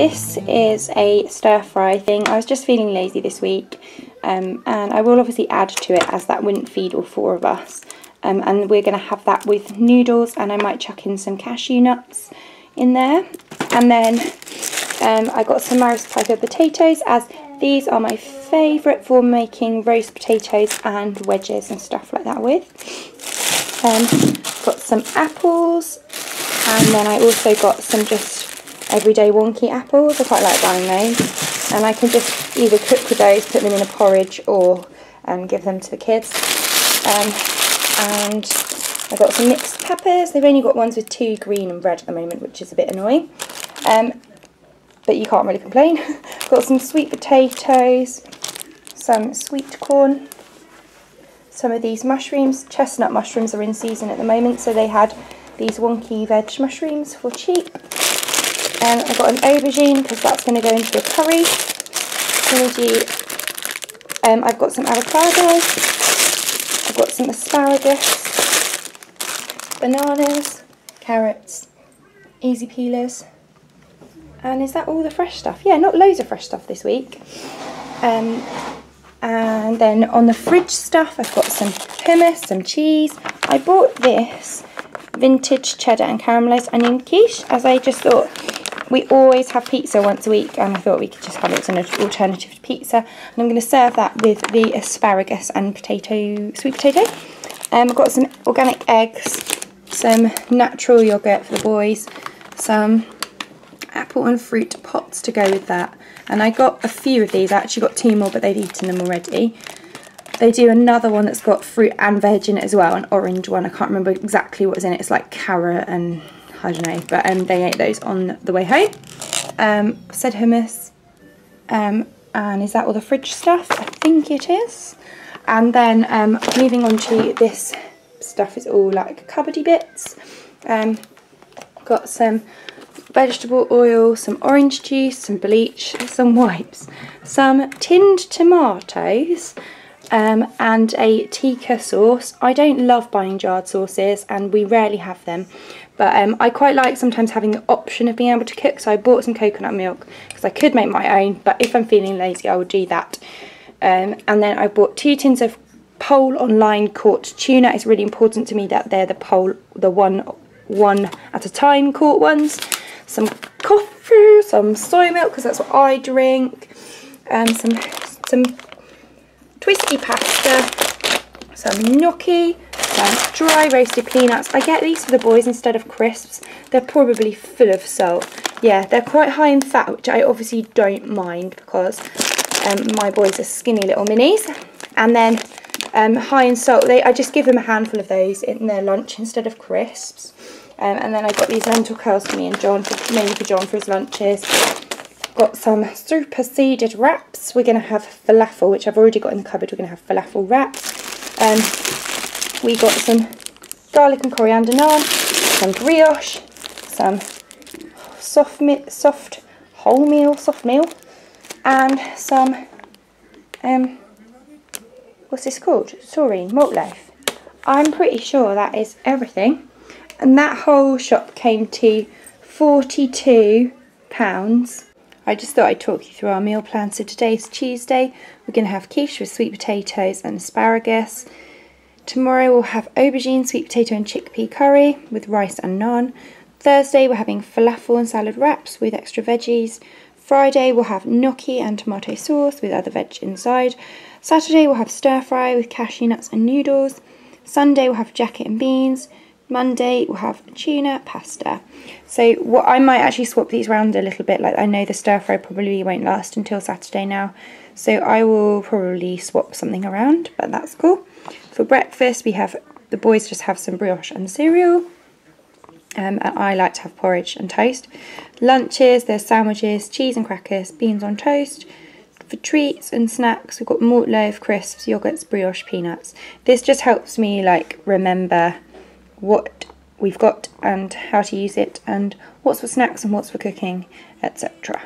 this is a stir fry thing. I was just feeling lazy this week um, and I will obviously add to it as that wouldn't feed all four of us. Um, and we're going to have that with noodles and I might chuck in some cashew nuts in there. And then um, I got some Maris Piper potatoes as these are my favourite for making roast potatoes and wedges and stuff like that with. Um, got some apples and then I also got some just everyday wonky apples. I quite like buying those. And I can just either cook with those, put them in a porridge or um, give them to the kids. Um, and I got some mixed peppers. They've only got ones with two green and red at the moment, which is a bit annoying. Um, but you can't really complain. got some sweet potatoes, some sweet corn, some of these mushrooms. Chestnut mushrooms are in season at the moment, so they had these wonky veg mushrooms for cheap. And I've got an aubergine because that's going to go into a curry. Um, I've got some avocado. I've got some asparagus, bananas, carrots, easy peelers. And is that all the fresh stuff? Yeah, not loads of fresh stuff this week. Um, and then on the fridge stuff, I've got some hummus, some cheese. I bought this vintage cheddar and caramelised onion quiche as I just thought we always have pizza once a week and I thought we could just have it as an alternative to pizza and I'm going to serve that with the asparagus and potato, sweet potato. Um, I've got some organic eggs, some natural yoghurt for the boys, some apple and fruit pots to go with that and I got a few of these, I actually got two more but they've eaten them already. They do another one that's got fruit and veg in it as well, an orange one. I can't remember exactly what was in it. It's like carrot and I don't know, but um, they ate those on the way home. Um, said hummus. Um, and is that all the fridge stuff? I think it is. And then um, moving on to this stuff is all like cupboardy bits. Um, got some vegetable oil, some orange juice, some bleach, some wipes, some tinned tomatoes, um, and a tikka sauce. I don't love buying jarred sauces and we rarely have them but um, I quite like sometimes having the option of being able to cook. So I bought some coconut milk because I could make my own but if I'm feeling lazy I will do that. Um, and then I bought two tins of pole and line caught tuna. It's really important to me that they're the pole the one one at a time caught ones. Some coffee some soy milk because that's what I drink. And some some twisty pasta, some gnocchi, dry roasted peanuts. I get these for the boys instead of crisps. They're probably full of salt. Yeah, they're quite high in fat, which I obviously don't mind because um, my boys are skinny little minis. And then um, high in salt, they, I just give them a handful of those in their lunch instead of crisps. Um, and then I got these lentil curls for me and John, for, mainly for John for his lunches got some super seeded wraps. We're going to have falafel, which I've already got in the cupboard. We're going to have falafel wraps. Um, we got some garlic and coriander naan, some brioche, some soft, soft wholemeal, soft meal, and some, um, what's this called? Soreen, malt loaf. I'm pretty sure that is everything. And that whole shop came to £42 I just thought I'd talk you through our meal plan. So today's Tuesday. We're going to have quiche with sweet potatoes and asparagus. Tomorrow we'll have aubergine, sweet potato and chickpea curry with rice and naan. Thursday we're having falafel and salad wraps with extra veggies. Friday we'll have gnocchi and tomato sauce with other veg inside. Saturday we'll have stir fry with cashew nuts and noodles. Sunday we'll have jacket and beans. Monday we'll have tuna pasta. So what I might actually swap these around a little bit. Like I know the stir fry probably won't last until Saturday now. So I will probably swap something around, but that's cool. For breakfast we have, the boys just have some brioche and cereal. Um, and I like to have porridge and toast. Lunches, there's sandwiches, cheese and crackers, beans on toast. For treats and snacks, we've got loaf, crisps, yogurts, brioche, peanuts. This just helps me like remember what we've got and how to use it and what's for snacks and what's for cooking etc